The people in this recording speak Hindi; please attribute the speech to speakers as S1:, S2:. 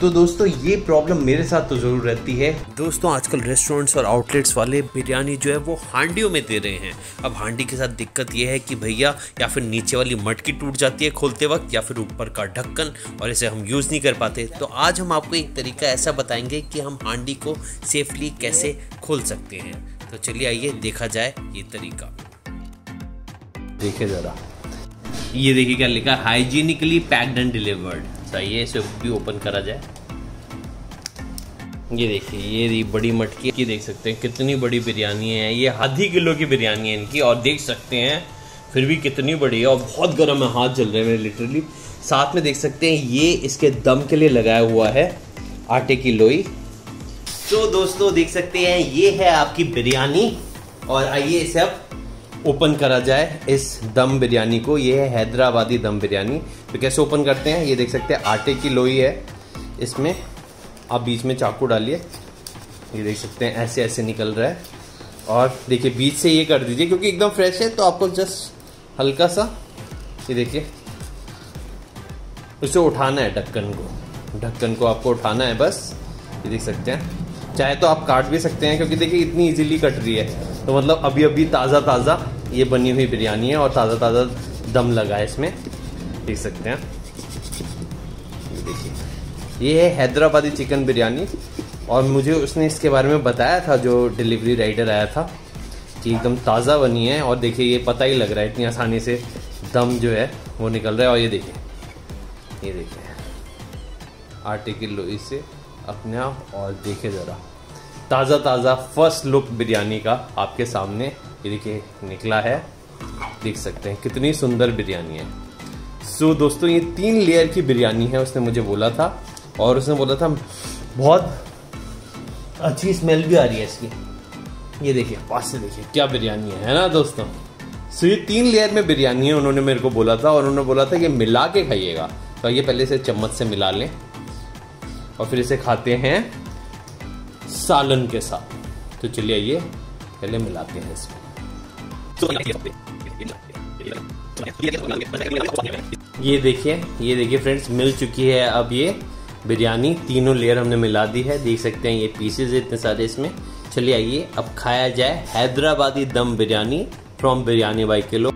S1: तो दोस्तों ये प्रॉब्लम मेरे साथ तो ज़रूर रहती है। दोस्तों आजकल रेस्टोरेंट्स और आउटलेट्स वाले बिरयानी जो है वो हांडियों में दे रहे हैं। अब हांडी के साथ दिक्कत ये है कि भैया या फिर नीचे वाली मटकी टूट जाती है खोलते वक्त या फिर ऊपर का ढक्कन और इसे हम यूज़ नहीं कर पाते। तो आज हम आपको एक तरीका ऐसा बताएँगे कि हम हांडी को सेफली कैसे खोल सकते हैं। तो चलिए आइए देखा जाए ये तरीका। देखिए ज़रा। ये देखिए क्या लिखा हाइजीनिकली पैक्ड एंड डिलीवर्ड चाहिए, इसे भी ओपन करा जाए। ये देखिए, ये रही बड़ी मटकी। की देख सकते हैं, कितनी बड़ी बिरयानी है। ये आधी किलो की बिरयानी है इनकी, और देख सकते हैं, फिर भी कितनी बड़ी है, और बहुत गर्म है, हाथ जल रहे हैं मेरे लिटरली साथ में देख सकते हैं, ये इसके दम के लिए लगाया हुआ है, आटे की लोई। तो दोस्तों, देख सकते हैं, ये है आपकी बिरयानी, और आइए इसे अब ओपन करा जाए इस दम बिरयानी को। ये है हैदराबादी दम बिरयानी। तो कैसे ओपन करते हैं? ये देख सकते हैं, आटे की लोई है। इसमें आप बीच में चाकू डालिए। ये देख सकते हैं, ऐसे ऐसे निकल रहा है। और देखिए, बीच से ये कर दीजिए, क्योंकि एकदम फ्रेश है तो आपको जस्ट हल्का सा, ये देखिए। उसे उठाना है ढक्कन को। ढक्कन को आपको उठाना है बस। ये देख सकते हैं। चाहे तो आप काट भी सकते हैं, क्योंकि देखिए, इतनी इजीली कट रही है। तो मतलब अभी अभी ताज़ा ताज़ा ये बनी हुई बिरयानी है और ताज़ा ताज़ा दम लगा है इसमें। देख सकते हैं। देखिए। ये है हैदराबादी चिकन बिरयानी और मुझे उसने इसके बारे में बताया था, जो डिलीवरी राइडर आया था, कि एकदम ताज़ा बनी है और देखिए, ये पता ही लग रहा है, इतनी आसानी से दम जो है वो निकल रहा है। और ये देखिए ये देखिए। आटे की लोई से अपने आप और देखे ज़रा। ताज़ा ताज़ा फ़र्स्ट लुक बिरयानी का आपके सामने ये देखिए निकला है। देख सकते हैं कितनी सुंदर बिरयानी है। सो so, दोस्तों ये तीन लेयर की बिरयानी है उसने मुझे बोला था। और उसने बोला था बहुत अच्छी स्मेल भी आ रही है इसकी। ये देखिए पास से देखिए क्या बिरयानी है है ना दोस्तों? सो so, ये तीन लेयर में बिरयानी है उन्होंने मेरे को बोला था। और उन्होंने बोला था कि मिला के खाइएगा। तो ये पहले से चम्मच से मिला लें। और फिर इसे खाते हैं। सालन के साथ। तो चलिए आइए, पहले मिलाते हैं इसको ये देखिए ये देखिए फ्रेंड्स मिल चुकी है अब ये बिरयानी। तीनों लेयर हमने मिला दी है, देख सकते हैं ये पीसेज इतने सारे इसमें। चलिए आइए, अब खाया जाए Hyderabadi dum biryani from biryani by kilo